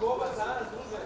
Kovac danas duže.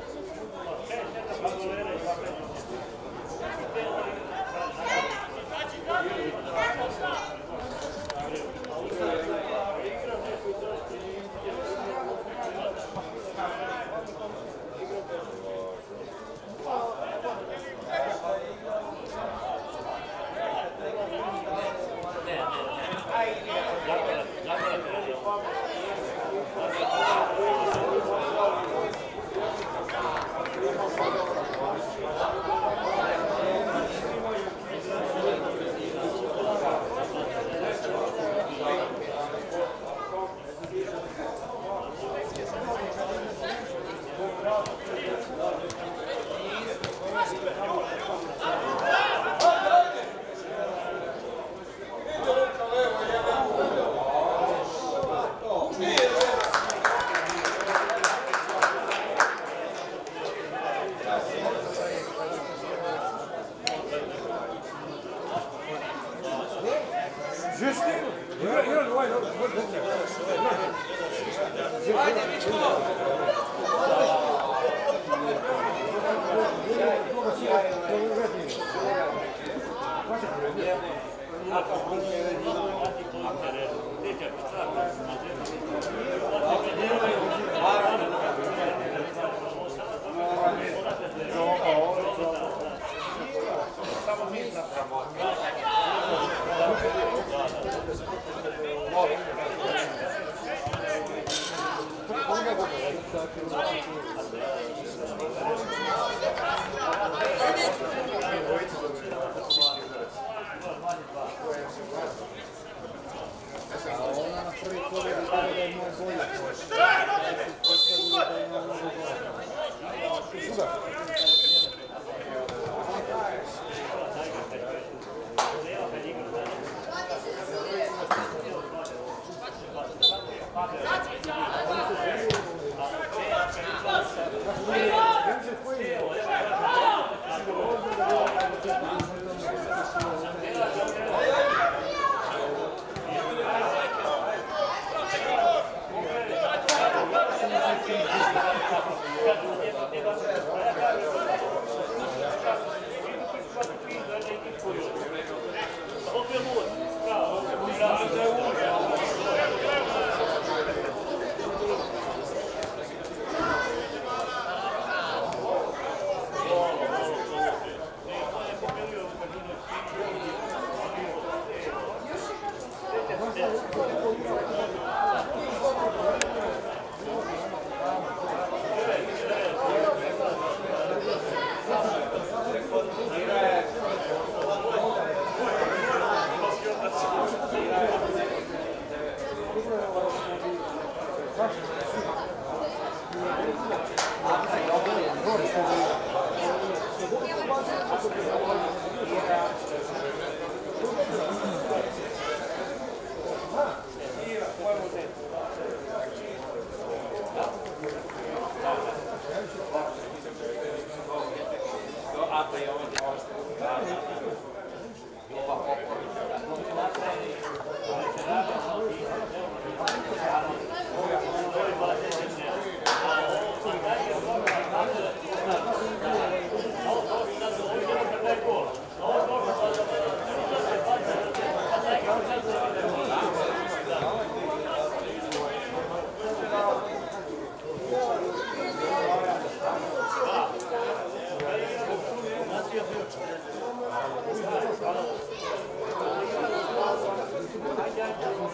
A je.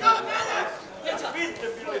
Go, Melek! It's business, Billy.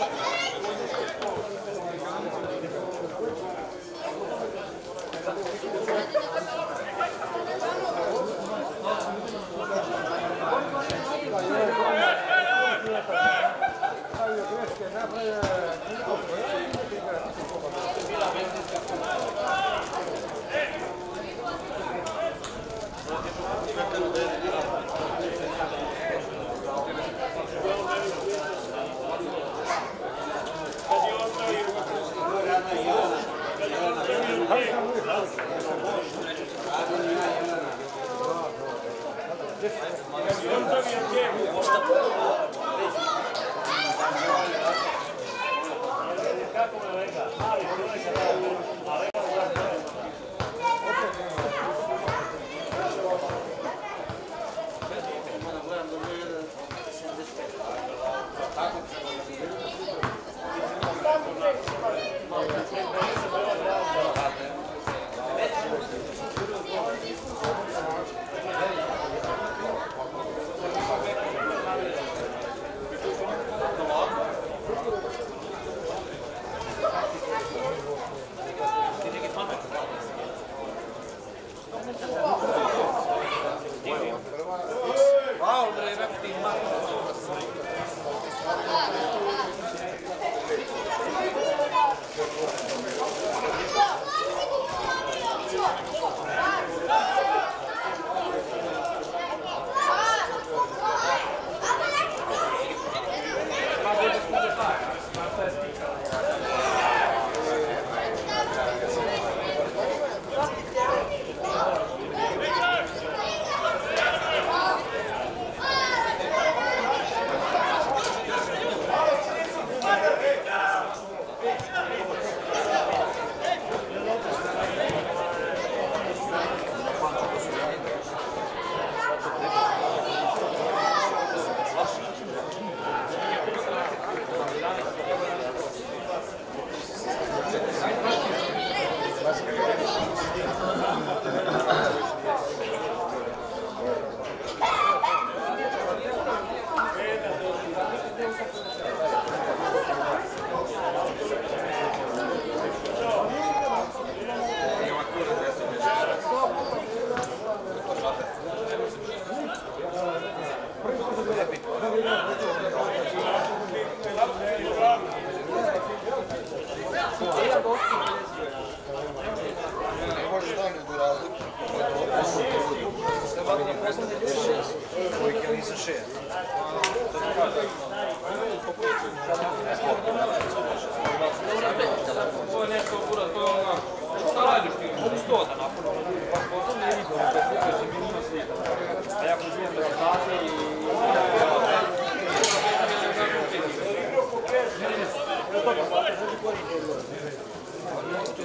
Kako me lega?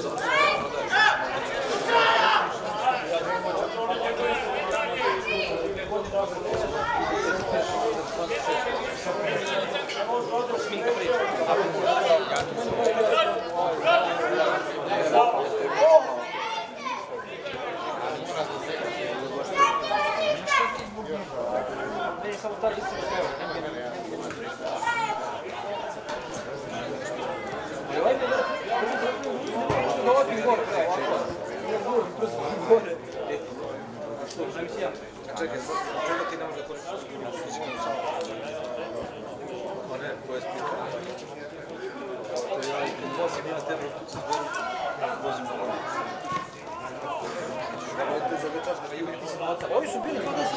Hvala. Давай пингор, блядь. Просто пингор. Что, уже всем? Čekaj, čega ti ne može koristiti Pa ne, ko je spika? To ja i kad vozim ja tebe tu se zboru, vozim na večer da jugi ti si novaca. Ovi su bili, kada su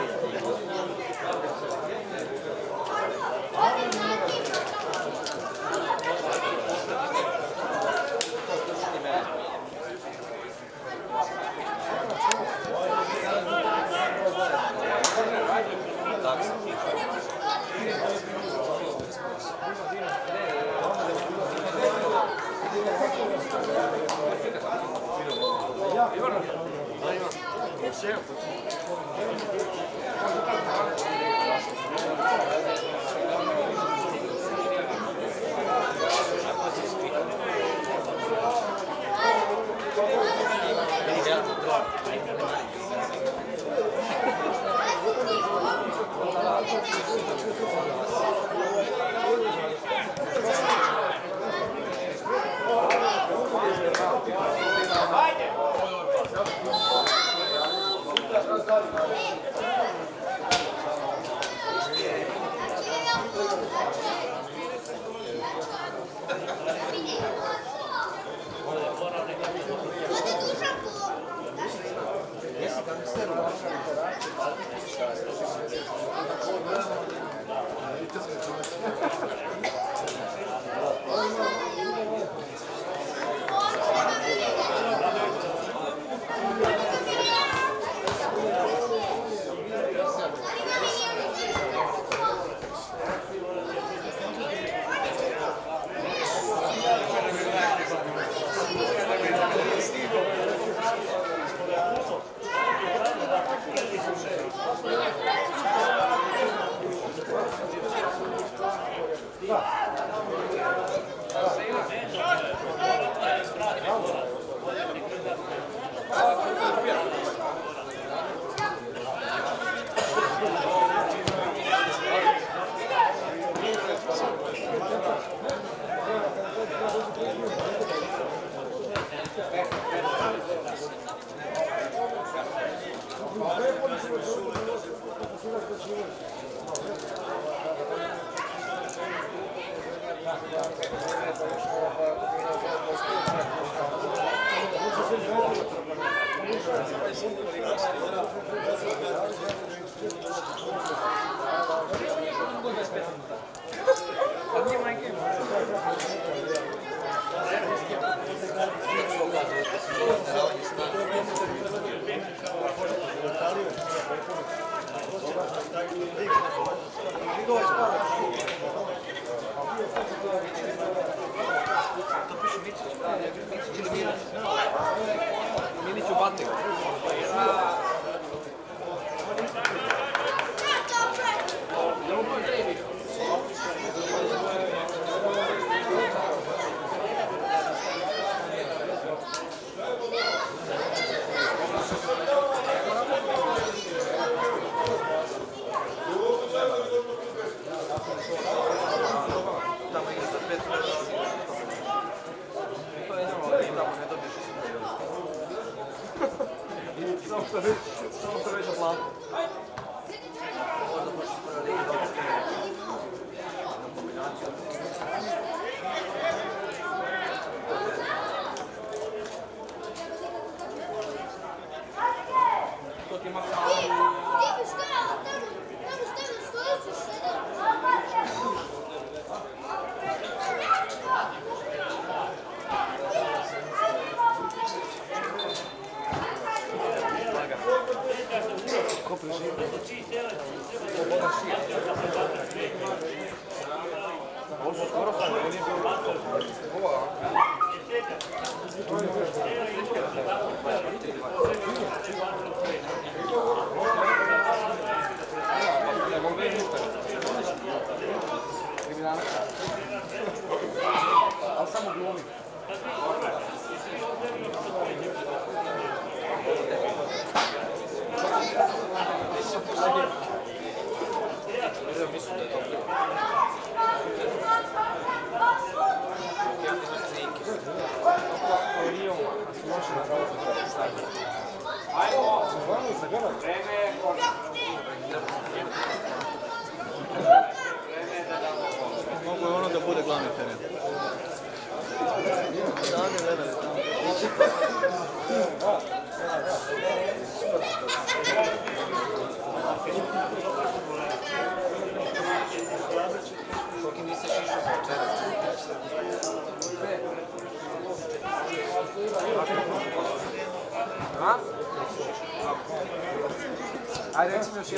Highlights mir schön.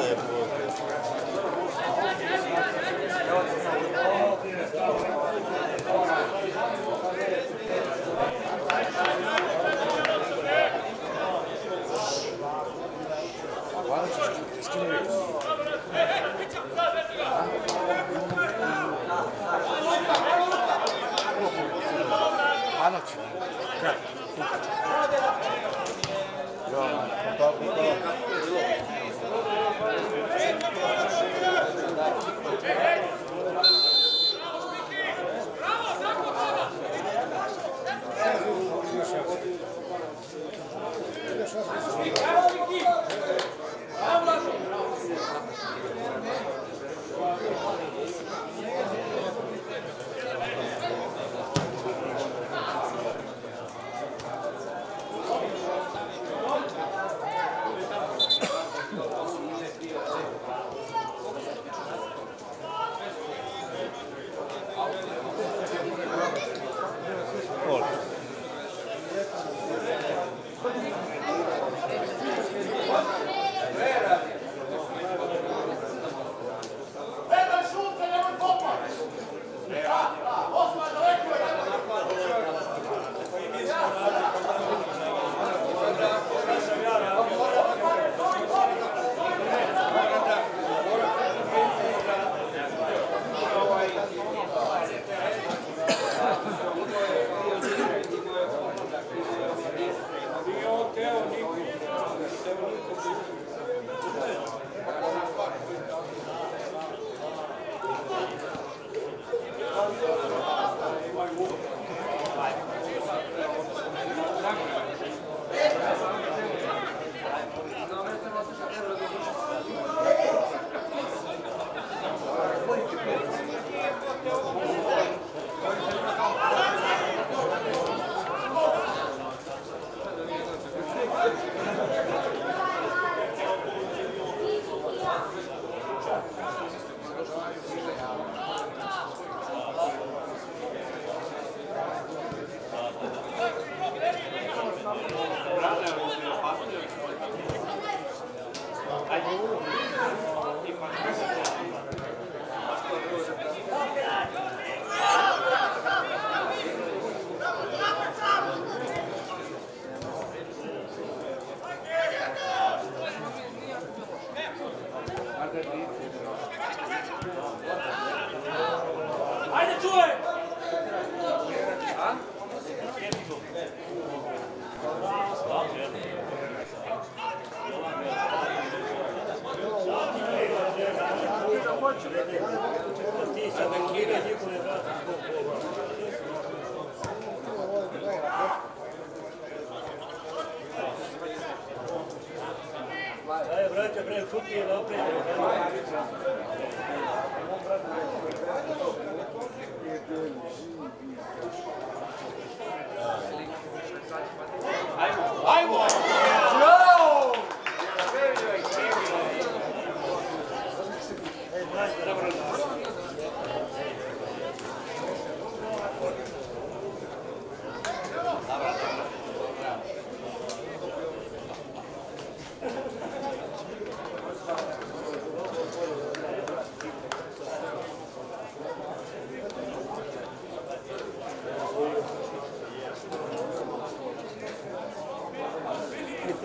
there for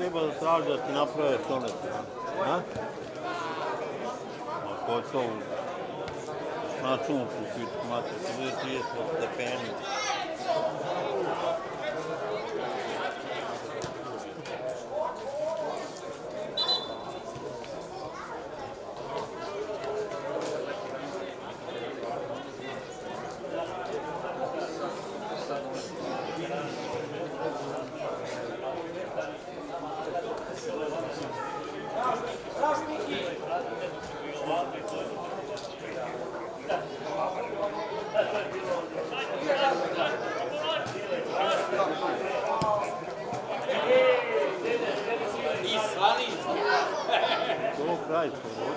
treba da traži da ti naprave sonet. A? Ko je to? Na suncu, mate, se bude 30 stepeni. Zeit.